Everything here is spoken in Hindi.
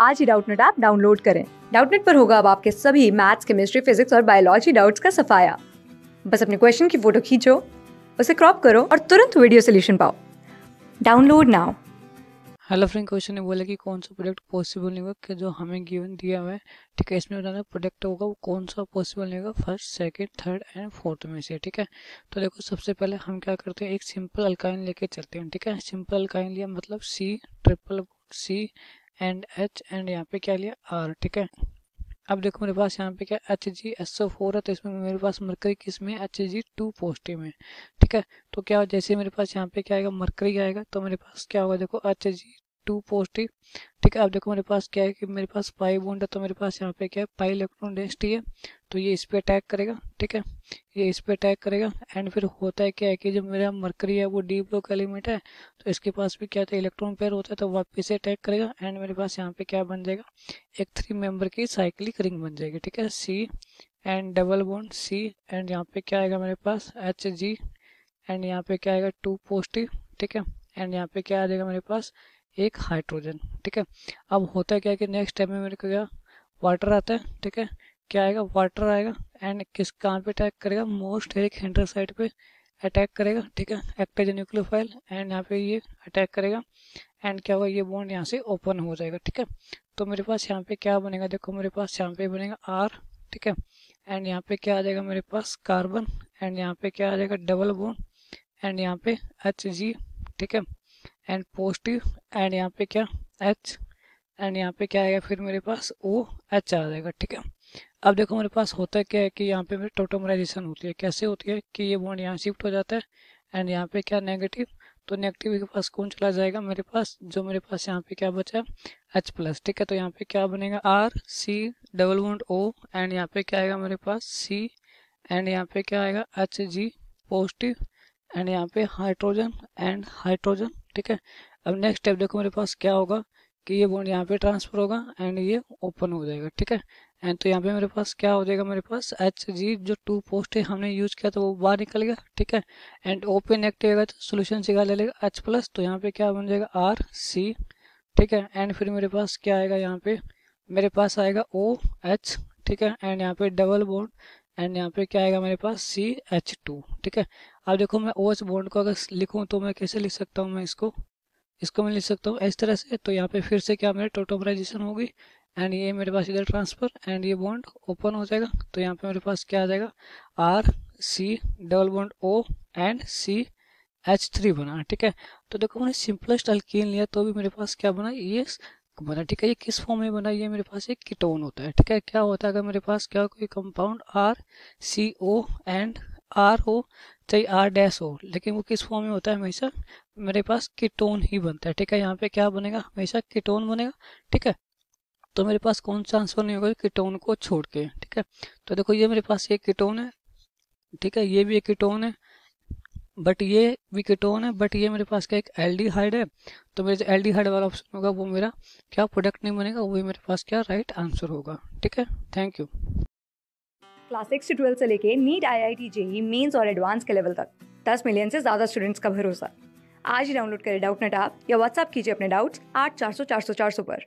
आज ही डाउटनेट ऐप डाउनलोड करें। डाउटनेट पर होगा अब आपके सभी मैथ्स, केमिस्ट्री, फिजिक्स और बायोलॉजी डाउट्स का सफाया। बस अपने क्वेश्चन की फ़ोटो खींचो, उसे क्रॉप करो और तुरंत वीडियो सोल्यूशन पाओ। Download now. Hello friend, question ने बोला कि कौन सा प्रोडक्ट पॉसिबल नहीं होगा कि जो हमें गिवन दिया हुआ है, ठीक है, इसमें बताना प्रोडक्ट होगा, वो कौन सा पॉसिबल नहीं होगा first second third and fourth में से, ठीक है? तो देखो, सबसे पहले हम क्या करते हैं, एक सिंपल अल्काइन लेके चलते हैं, ठीक है? सिंपल अल्काइन लिया मतलब C triple C and H and यहाँ पे क्या लिया? आर ठीक है? अब देखो मेरे पास यहाँ पे क्या H G S O four है तो इसमें मेरे पास मरकरी किसमें एच जी टू पॉजिटिव में ठीक है? तो क्या जैसे मेरे पास यहाँ पे क्या आएगा? मरकरी आएगा तो मेरे पास क्या होगा? देखो एच जी टू पॉजिटिव ठीक है? अब देखो मेरे पास क्या है कि मेरे पास पाई बॉन्ड है तो मेरे पास यहाँ पे क्या है? पाई इलेक्ट्रॉन डेंसिटी है तो ये इस पे अटैक करेगा, ठीक है? ये इस पे अटैक करेगा एंड फिर होता है क्या है कि जब मेरा मरकरी है, वो डी ब्लॉक एलिमेंट है तो इसके पास भी क्या होता है इलेक्ट्रॉन पेयर होता है तो वापस से अटैक करेगा एंड मेरे पास यहाँ पे क्या बन जाएगा? एक थ्री मेंबर की साइक्लिक रिंग बन जाएगी, ठीक है? C and double bond C and यहाँ पे क्या आएगा मेरे पास? एच जी एंड यहाँ पे क्या आएगा? टू पॉजिटिव ठीक है? एंड यहाँ पे क्या आ जाएगा मेरे पास? एक हाइड्रोजन ठीक है? अब होता है क्या कि नेक्स्ट टाइम में मेरे को क्या वाटर आता है, ठीक है? क्या आएगा? वाटर आएगा एंड किस कहाँ पे अटैक करेगा? मोस्ट एक हेंडर साइड पे अटैक करेगा, ठीक है? एक्ट एज न्यूक्लियोफाइल एंड यहाँ पे ये अटैक करेगा एंड क्या होगा? ये बॉन्ड यहाँ से ओपन हो जाएगा, ठीक है? तो मेरे पास यहाँ पे क्या बनेगा? देखो, मेरे पास यहाँ पे बनेगा आर ठीक है? एंड यहाँ पे क्या आ जाएगा? मेरे पास कार्बन एंड यहाँ पे क्या आ जाएगा? डबल बोन एंड यहाँ पे एच जी ठीक है? एंड पॉजिटिव एंड यहाँ पे क्या? एच एंड यहाँ पे क्या आएगा फिर मेरे पास? ओ एच आ जाएगा, ठीक है? अब देखो मेरे पास होता क्या है कि यहाँ पे मेरी टोटोमराइजेशन होती है। कैसे होती है कि ये बॉन्ड यहाँ शिफ्ट हो जाता है एंड यहाँ पे क्या नेगेटिव तो नेगेटिव के पास कौन चला जाएगा? मेरे पास, जो मेरे पास यहाँ पे क्या बचा है? एच प्लस ठीक है? तो यहाँ पे क्या बनेगा? R C double bond O and यहाँ पे क्या आएगा मेरे पास? सी एंड यहाँ पे क्या आएगा? एच जी पॉजिटिव एंड यहाँ पे हाइड्रोजन एंड हाइड्रोजन ठीक है? अब नेक्स्ट स्टेप देखो मेरे पास क्या होगा कि ये बॉन्ड यहाँ पे ट्रांसफ़र होगा एंड ये ओपन हो जाएगा, ठीक है? एंड तो यहाँ पे मेरे पास क्या हो जाएगा? मेरे पास एच जी जो टू पोस्ट है हमने यूज़ किया तो वो बाहर निकल गया, ठीक है? एंड ओपन एक्टिव तो सोल्यूशन से ले लेगा? एच प्लस तो यहाँ पे क्या बन जाएगा? आर सी ठीक है? एंड फिर मेरे पास क्या आएगा यहाँ पे? मेरे पास आएगा ओ एच ठीक है? एंड यहाँ पे डबल बॉन्ड एंड यहाँ पे क्या आएगा मेरे पास? सी एच टू ठीक है? अब देखो मैं ओ एच बॉन्ड को अगर लिखूँ तो मैं कैसे लिख सकता हूँ मैं इसको? इसको मैं लिख सकता हूँ इस तरह से तो यहाँ पे फिर से क्या मेरे टोटोमराइजेशन होगी? एंड ये मेरे पास इधर ट्रांसफ़र एंड ये बॉन्ड ओपन हो जाएगा। तो यहाँ पे मेरे पास क्या आ जाएगा? R C double bond O and C H three बना, ठीक है? तो देखो मैंने सिंपलेस्ट अल्कीन लिया तो भी मेरे पास क्या बना? ये बना, ठीक है? ये किस फॉर्म में बना ये मेरे पास? एक कीटोन होता है, ठीक है? क्या होता है? अगर मेरे पास क्या कोई compound R C O and R हो, चाहे आर डैश हो, लेकिन वो किस फॉर्म में होता है? हमेशा मेरे पास कीटोन ही बनता है, ठीक है? यहाँ पे क्या बनेगा? हमेशा कीटोन बनेगा, ठीक है? तो मेरे पास कौन सा आंसर नहीं होगा? कीटोन को छोड़ के, ठीक है? तो देखो, ये मेरे पास एक कीटोन है, ठीक है? ये भी एक कीटोन है बट ये भी कीटोन है, बट ये मेरे पास क्या एक एल्डिहाइड है तो मेरे जो एल्डिहाइड वाला ऑप्शन होगा वो मेरा क्या प्रोडक्ट नहीं बनेगा वही मेरे पास क्या राइट आंसर होगा, ठीक है? थैंक यू क्लास सिक्स से ट्वेल्थ से लेके NEET I I T JEE mains और एडवांस के लेवल तक, दस मिलियन से ज़्यादा स्टूडेंट्स का भरोसा। आज ही डाउनलोड करें डाउट नेट आप या व्हाट्सअप कीजिए अपने डाउट्स आठ चार सौ चार सौ चार सौ पर।